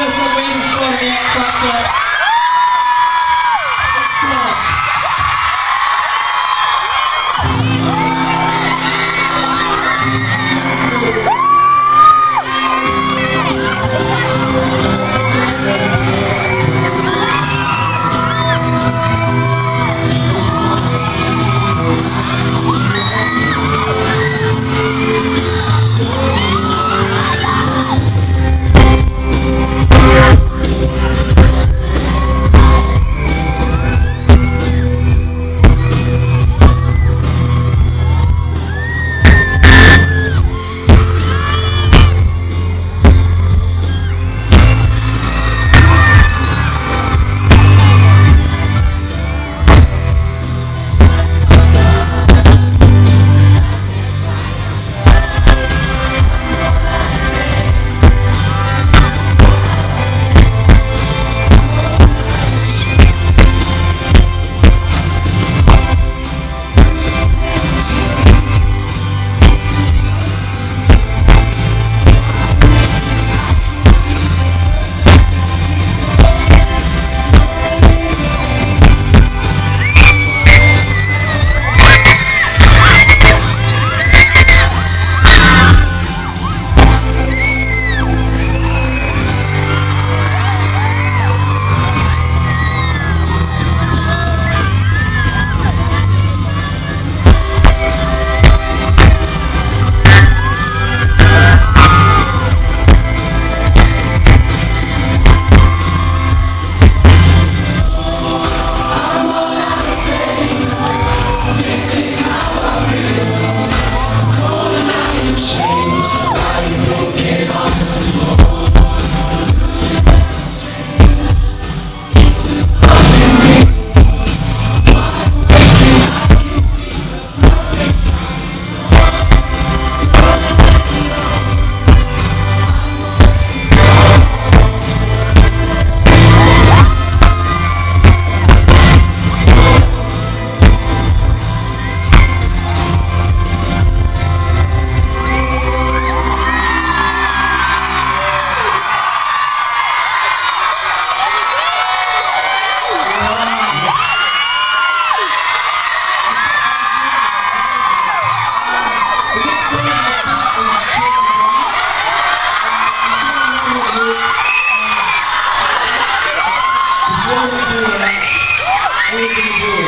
eu sou mesmo Flamengo. Thank you.